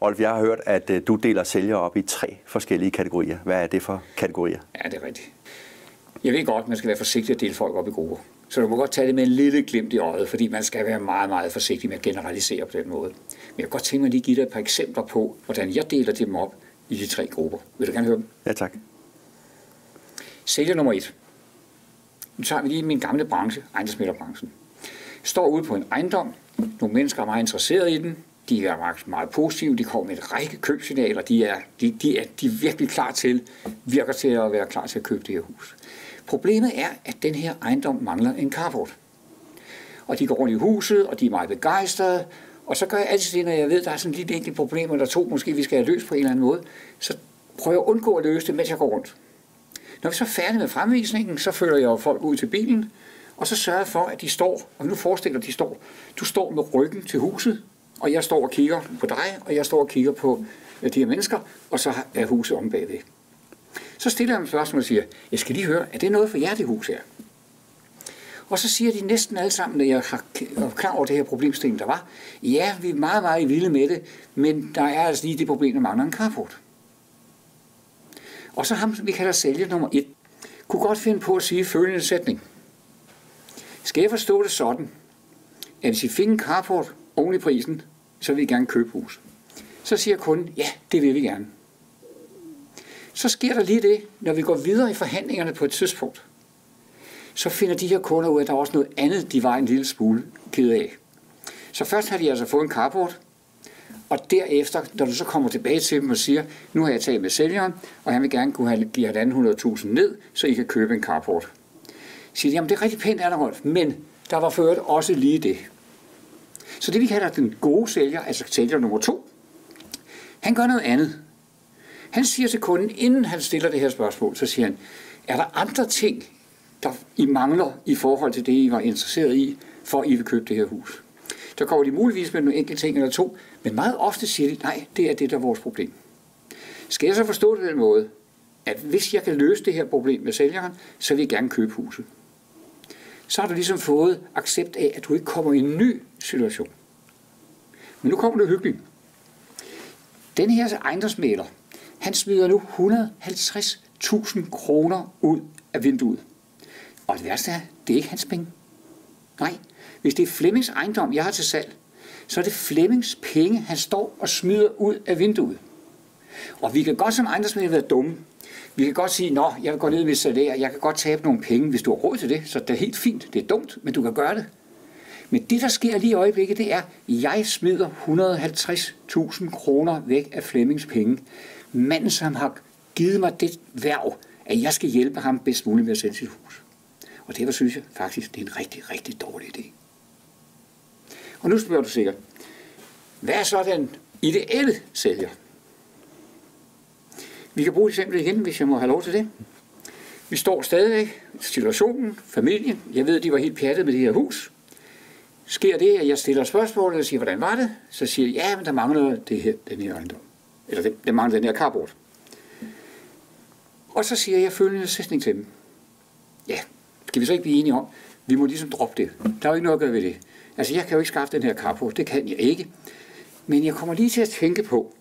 Olf, jeg har hørt, at øh, du deler sælgere op i tre forskellige kategorier. Hvad er det for kategorier? Ja, det er rigtigt. Jeg ved godt, at man skal være forsigtig at dele folk op i grupper. Så du må godt tage det med en lille glimt i øjet, fordi man skal være meget, meget forsigtig med at generalisere på den måde. Men jeg kan godt tænke mig at lige give dig et par eksempler på, hvordan jeg deler dem op i de tre grupper. Vil du gerne høre dem? Ja, tak. Sælger nummer et. Nu tager vi lige min gamle branche, ejendomsmælderbranchen. Står ude på en ejendom. Nogle mennesker er meget interesserede i den. De er meget, meget positive. De kommer med et række købsignaler. De er, de, de, er, de er virkelig klar til, virker til at være klar til at købe det her hus. Problemet er, at den her ejendom mangler en carport. Og de går rundt i huset, og de er meget begejstrede. Og så gør jeg altid det, når jeg ved, at der er sådan lidt enkelt problem, eller to, måske vi skal have løst på en eller anden måde. Så prøver jeg at undgå at løse det, mens jeg går rundt. Når vi så er færdige med fremvisningen, så følger jeg folk ud til bilen, og så sørger jeg for, at de står, og nu forestiller de står, du står med ryggen til huset, og jeg står og kigger på dig, og jeg står og kigger på øh, de her mennesker, og så er huset om bagved. Så stiller jeg dem spørgsmål og siger, jeg skal lige høre, er det noget for jer, det hus her? Og så siger de næsten alle sammen, at jeg er klar over det her problemstilling, der var. Ja, vi er meget, meget vilde med det, men der er altså lige det problem, der mangler en carport. Og så ham, vi kalder sælger nummer et, kunne godt finde på at sige følgende sætning. Skal jeg forstå det sådan, at hvis I fik en carport oven i prisen, så vil I gerne købe hus. Så siger kunden, ja, det vil vi gerne. Så sker der lige det, når vi går videre i forhandlingerne på et tidspunkt, så finder de her kunder ud af, at der er også noget andet, de var en lille smule ked af. Så først har de altså fået en carport, og derefter, når du så kommer tilbage til dem og siger, nu har jeg talt med sælgeren, og han vil gerne kunne have, give 100.000 ned, så I kan købe en carport. Så siger de, jamen det er rigtig pænt, Anna Rolf, men der var ført også lige det. Så det vi kalder den gode sælger, altså sælger nummer to, han gør noget andet. Han siger til kunden, inden han stiller det her spørgsmål, så siger han, er der andre ting, der I mangler i forhold til det, I var interesseret i, for at I vil købe det her hus? Der kommer de muligvis med nogle enkelte ting eller to, men meget ofte siger de, nej, det er det, der er vores problem. Skal jeg så forstå det på den måde, at hvis jeg kan løse det her problem med sælgeren, så vil jeg gerne købe huset. Så har du ligesom fået accept af, at du ikke kommer i en ny situation. Men nu kommer det hyggeligt. Den her ejendomsmaler, han smider nu 150.000 kroner ud af vinduet. Og det værste er, det er ikke hans penge. Nej, hvis det er Flemmings ejendom, jeg har til salg, så er det Flemmings penge, han står og smider ud af vinduet. Og vi kan godt som ejendomsmænd være dumme. Vi kan godt sige, at jeg vil gå ned med salær, jeg kan godt tabe nogle penge, hvis du har råd til det, så det er helt fint, det er dumt, men du kan gøre det. Men det, der sker lige i øjeblikket, det er, at jeg smider 150.000 kroner væk af Flemmings penge. Manden, som har givet mig det værv, at jeg skal hjælpe ham bedst muligt med at sælge sit hus. Og derfor synes jeg faktisk, det er en rigtig, rigtig dårlig idé. Og nu spørger du sikkert, hvad er så den ideelle sælger? Vi kan bruge et eksempel igen, hvis jeg må have lov til det. Vi står stadigvæk, situationen, familien, jeg ved, de var helt pjattet med det her hus. Sker det, at jeg stiller spørgsmål og siger, hvordan var det? Så siger jeg, ja, men der mangler det her, den her ejendom. Eller det, der mangler den her karbord. Og så siger jeg følgende sætning til dem. Ja, skal vi så ikke blive enige om, vi må ligesom droppe det. Der er jo ikke noget at gøre ved det. Altså, jeg kan jo ikke skaffe den her karbord, det kan jeg ikke. Men jeg kommer lige til at tænke på,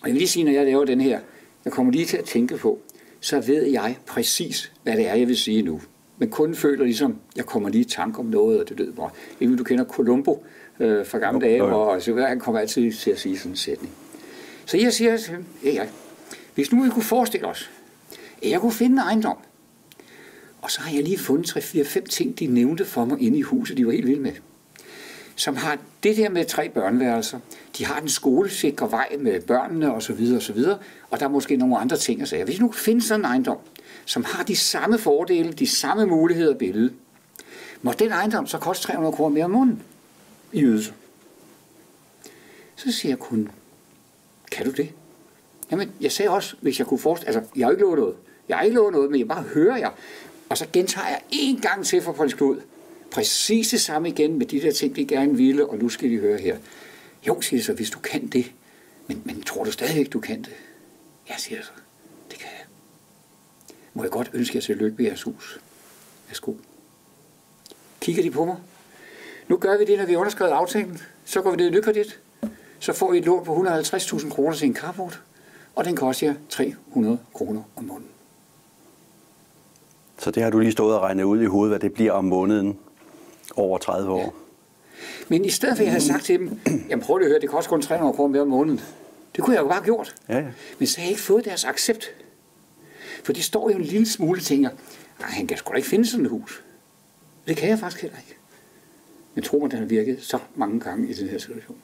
og jeg vil lige sige, når jeg laver den her, jeg kommer lige til at tænke på, så ved jeg præcis, hvad det er, jeg vil sige nu. Men kunden føler ligesom, jeg kommer lige i tanke om noget, og det lød bare. Ikke du kender Columbo øh, fra gamle dage, hvor altså, han kommer altid til at sige sådan en sætning. Så jeg siger til ham, ja, hvis nu vi kunne forestille os, at jeg kunne finde en ejendom, og så har jeg lige fundet 3-4-5 ting, de nævnte for mig inde i huset, de var helt vilde med. Som har det der med tre børneværelser. De har en skolesikre vej med børnene osv. osv. Og der er måske nogle andre ting at sige. Hvis nu findes sådan en ejendom, som har de samme fordele, de samme muligheder billede, må den ejendom så koste 300 kroner mere om måneden i ydelse. Så siger jeg kun, kan du det? Jamen, jeg sagde også, hvis jeg kunne forestille, altså, jeg har ikke lovet noget. Jeg har ikke lovet noget, men jeg bare hører jer. Og så gentager jeg en gang til for prins Knud. Præcis det samme igen med de der ting, de gerne ville, og nu skal de høre her. Jo, siger så, hvis du kan det. Men, men tror du stadig ikke, du kan det? Ja, siger jeg så. Det kan jeg. Må jeg godt ønske jer til lykke ved jeres hus. Værsgo. Kigger de på mig? Nu gør vi det, når vi underskrevet aftalen. Så går vi ned i nykredit. så får I et lån på 150.000 kroner til en carport, og den koster jer 300 kroner om måneden. Så det har du lige stået og regnet ud i hovedet, hvad det bliver om måneden over 30 år. Ja. Men i stedet for, at jeg havde sagt til dem, jamen prøv lige at høre, det koster kun 300 kroner mere om måneden. Det kunne jeg jo bare have gjort. Ja, ja. Men så har jeg ikke fået deres accept. For de står jo en lille smule og tænker, nej, han kan sgu da ikke finde sådan et hus. Det kan jeg faktisk heller ikke. Men tro mig, den har virket så mange gange i den her situation.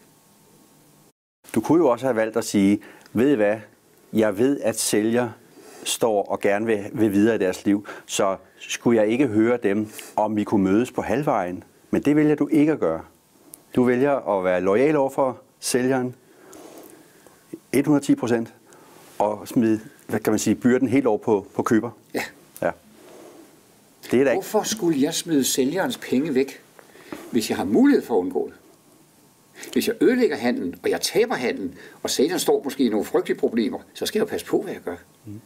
Du kunne jo også have valgt at sige, ved I hvad, jeg ved, at sælger står og gerne vil, vil videre i deres liv, så skulle jeg ikke høre dem, om vi kunne mødes på halvvejen. Men det vælger du ikke at gøre. Du vælger at være lojal over for sælgeren, 110 procent, og smide, hvad kan man sige, byrden helt over på, på køber. Ja. ja. Det er da ikke. Hvorfor skulle jeg smide sælgerens penge væk, hvis jeg har mulighed for at undgå det? Hvis jeg ødelægger handlen, og jeg taber handlen, og sælgeren står måske i nogle frygtelige problemer, så skal jeg jo passe på, hvad jeg gør. Mm.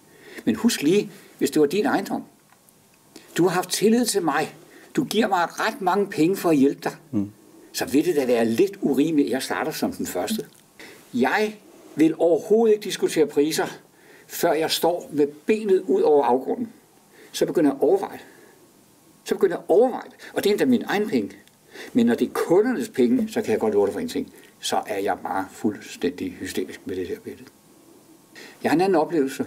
Men husk lige, hvis det var din ejendom. Du har haft tillid til mig. Du giver mig ret mange penge for at hjælpe dig. Mm. Så vil det da være lidt urimeligt, at jeg starter som den første. Jeg vil overhovedet ikke diskutere priser, før jeg står med benet ud over afgrunden. Så begynder jeg at overveje Så begynder jeg at overveje Og det er endda min egen penge. Men når det er kundernes penge, så kan jeg godt love dig for en ting. Så er jeg bare fuldstændig hysterisk med det her billede. Jeg har en anden oplevelse,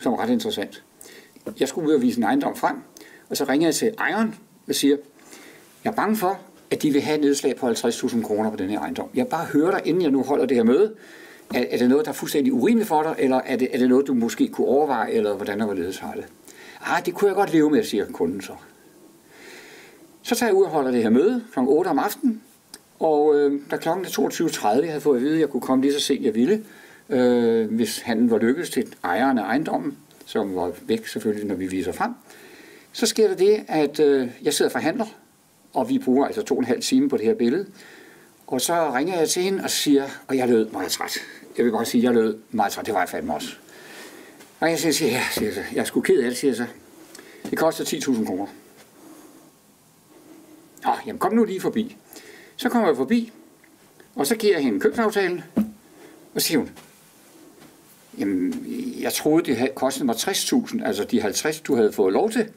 som er ret interessant. Jeg skulle ud og vise en ejendom frem, og så ringer jeg til ejeren og siger, jeg er bange for, at de vil have et nedslag på 50.000 kroner på den her ejendom. Jeg bare hører dig, inden jeg nu holder det her møde. Er, er det noget, der er fuldstændig urimeligt for dig, eller er det, er det noget, du måske kunne overveje, eller hvordan og hvorledes har det? Ah, det kunne jeg godt leve med, siger kunden så. Så tager jeg ud og holder det her møde kl. 8 om aftenen, og øh, da klokken er 22.30, jeg havde fået at vide, at jeg kunne komme lige så sent jeg ville, øh, hvis handlen var lykkedes til ejeren af ejendommen, som var væk selvfølgelig, når vi viser frem. Så sker der det, at øh, jeg sidder og forhandler, og vi bruger altså to og en halv time på det her billede. Og så ringer jeg til hende og siger, og jeg lød meget træt. Jeg vil bare sige, at jeg lød meget træt. Det var jeg fandme også. Og jeg siger, ja, siger jeg, jeg er sgu ked af det, siger jeg så. Det koster 10.000 kroner. Nå, jamen kom nu lige forbi. Så kommer jeg forbi, og så giver jeg hende købsaftalen, og siger hun, jamen, jeg troede, det havde kostet mig 60.000, altså de 50, du havde fået lov til,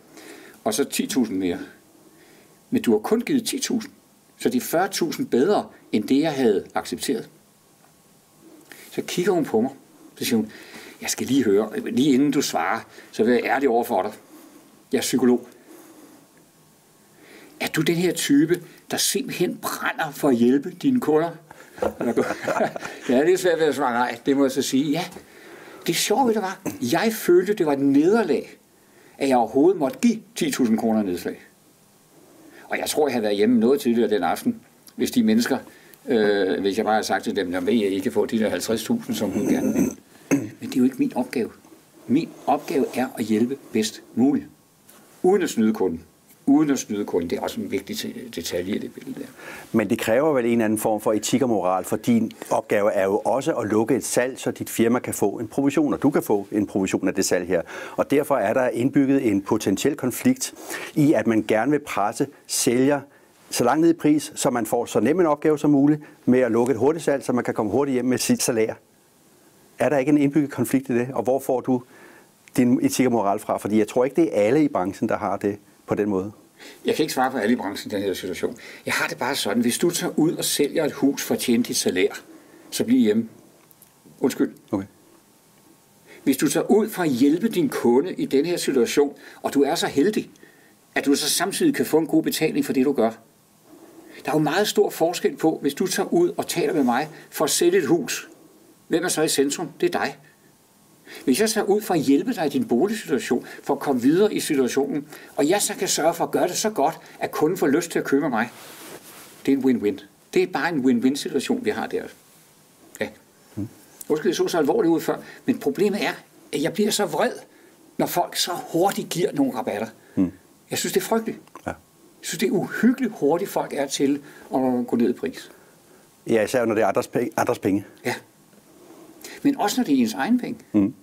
og så 10.000 mere. Men du har kun givet 10.000, så det er 40.000 bedre, end det, jeg havde accepteret. Så kigger hun på mig, så siger hun, jeg skal lige høre, lige inden du svarer, så vil jeg ærlig over for dig. Jeg er psykolog. Er du den her type, der simpelthen brænder for at hjælpe dine kunder? ja, det er svært ved at svare nej, det må jeg så sige. Ja, det sjove det var, jeg følte, det var et nederlag, at jeg overhovedet måtte give 10.000 kroner nedslag. Og jeg tror, jeg havde været hjemme noget tidligere den aften, hvis de mennesker, øh, hvis jeg bare havde sagt til dem, at jeg ikke få de der 50.000, som hun gerne vil. Men det er jo ikke min opgave. Min opgave er at hjælpe bedst muligt, uden at snyde kunden uden at snyde kunden. Det er også en vigtig detalje i det billede der. Men det kræver vel en eller anden form for etik og moral, for din opgave er jo også at lukke et salg, så dit firma kan få en provision, og du kan få en provision af det salg her. Og derfor er der indbygget en potentiel konflikt i, at man gerne vil presse sælger så langt ned i pris, så man får så nem en opgave som muligt med at lukke et hurtigt salg, så man kan komme hurtigt hjem med sit salær. Er der ikke en indbygget konflikt i det? Og hvor får du din etik og moral fra? Fordi jeg tror ikke, det er alle i branchen, der har det på den måde? Jeg kan ikke svare på alle i branchen i den her situation. Jeg har det bare sådan, hvis du tager ud og sælger et hus for at tjene dit salær, så bliv hjemme. Undskyld. Okay. Hvis du tager ud for at hjælpe din kunde i den her situation, og du er så heldig, at du så samtidig kan få en god betaling for det, du gør. Der er jo meget stor forskel på, hvis du tager ud og taler med mig for at sælge et hus. Hvem er så i centrum? Det er dig. Hvis jeg så ud for at hjælpe dig i din boligsituation, for at komme videre i situationen, og jeg så kan sørge for at gøre det så godt, at kunden får lyst til at købe mig, det er en win-win. Det er bare en win-win situation, vi har der. Ja. Mm. Undskyld, det så så alvorligt ud før, men problemet er, at jeg bliver så vred, når folk så hurtigt giver nogle rabatter. Mm. Jeg synes, det er frygteligt. Ja. Jeg synes, det er uhyggeligt hurtigt, folk er til at gå ned i pris. Ja, især når det er andres penge. Andres penge. Ja. Men også når det er ens egen penge. Mm.